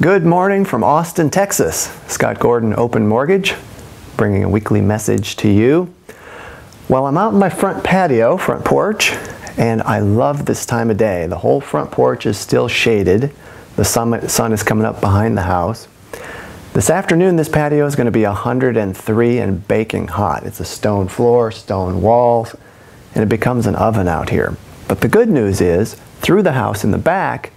Good morning from Austin, Texas. Scott Gordon, Open Mortgage, bringing a weekly message to you. Well, I'm out in my front patio, front porch, and I love this time of day. The whole front porch is still shaded. The sun, sun is coming up behind the house. This afternoon, this patio is going to be 103 and baking hot. It's a stone floor, stone walls, and it becomes an oven out here. But the good news is, through the house in the back,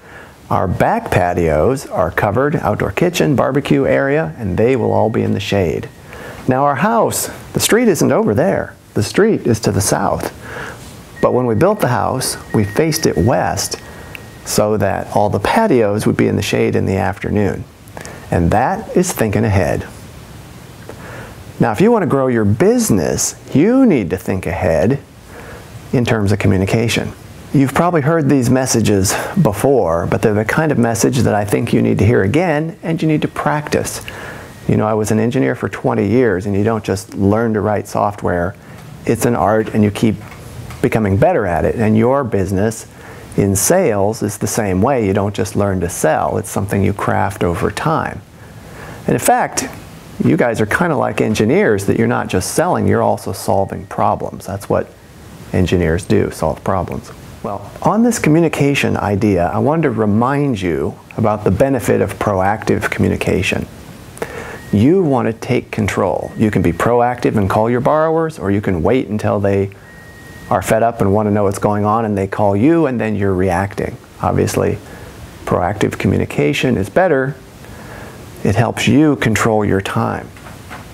our back patios are covered, outdoor kitchen, barbecue area, and they will all be in the shade. Now our house, the street isn't over there. The street is to the south. But when we built the house, we faced it west so that all the patios would be in the shade in the afternoon. And that is thinking ahead. Now, if you want to grow your business, you need to think ahead in terms of communication. You've probably heard these messages before, but they're the kind of message that I think you need to hear again and you need to practice. You know, I was an engineer for 20 years and you don't just learn to write software. It's an art and you keep becoming better at it. And your business in sales is the same way. You don't just learn to sell. It's something you craft over time. And in fact, you guys are kind of like engineers that you're not just selling, you're also solving problems. That's what engineers do, solve problems. Well, on this communication idea, I wanted to remind you about the benefit of proactive communication. You want to take control. You can be proactive and call your borrowers, or you can wait until they are fed up and want to know what's going on and they call you and then you're reacting. Obviously, proactive communication is better. It helps you control your time.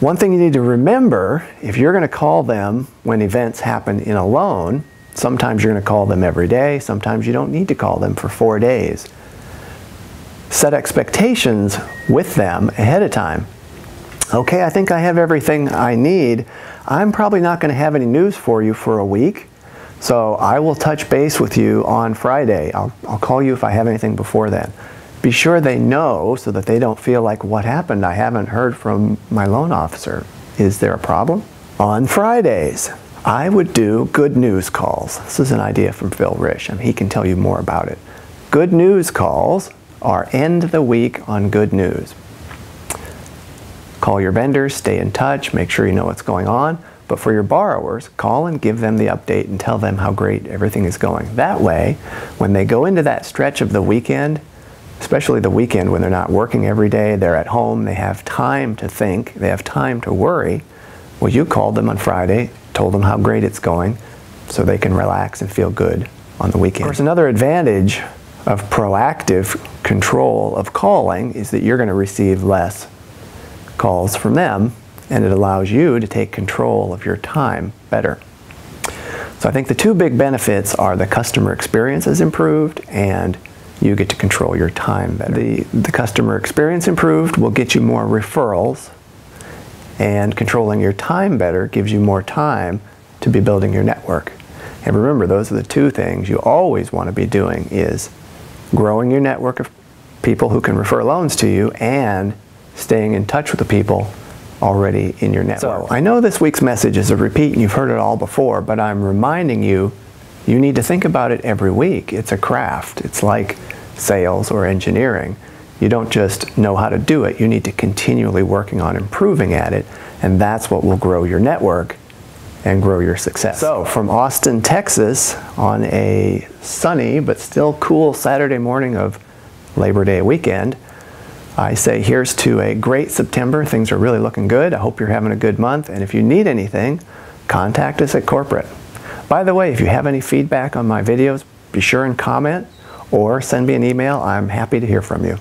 One thing you need to remember, if you're going to call them when events happen in a loan, Sometimes you're going to call them every day. Sometimes you don't need to call them for four days. Set expectations with them ahead of time. Okay, I think I have everything I need. I'm probably not going to have any news for you for a week. So I will touch base with you on Friday. I'll, I'll call you if I have anything before then. Be sure they know so that they don't feel like, what happened? I haven't heard from my loan officer. Is there a problem? On Fridays, I would do good news calls. This is an idea from Phil Risch, and he can tell you more about it. Good news calls are end the week on good news. Call your vendors, stay in touch, make sure you know what's going on. But for your borrowers, call and give them the update and tell them how great everything is going. That way, when they go into that stretch of the weekend, especially the weekend when they're not working every day, they're at home, they have time to think, they have time to worry. Well, you called them on Friday, told them how great it's going so they can relax and feel good on the weekend. Of course, another advantage of proactive control of calling is that you're going to receive less calls from them and it allows you to take control of your time better. So I think the two big benefits are the customer experience is improved and you get to control your time better. The, the customer experience improved will get you more referrals and controlling your time better gives you more time to be building your network. And remember, those are the two things you always want to be doing is growing your network of people who can refer loans to you and staying in touch with the people already in your network. So, I know this week's message is a repeat and you've heard it all before, but I'm reminding you, you need to think about it every week. It's a craft. It's like sales or engineering. You don't just know how to do it, you need to continually working on improving at it, and that's what will grow your network and grow your success. So from Austin, Texas, on a sunny but still cool Saturday morning of Labor Day weekend, I say here's to a great September. Things are really looking good. I hope you're having a good month, and if you need anything, contact us at corporate. By the way, if you have any feedback on my videos, be sure and comment or send me an email. I'm happy to hear from you.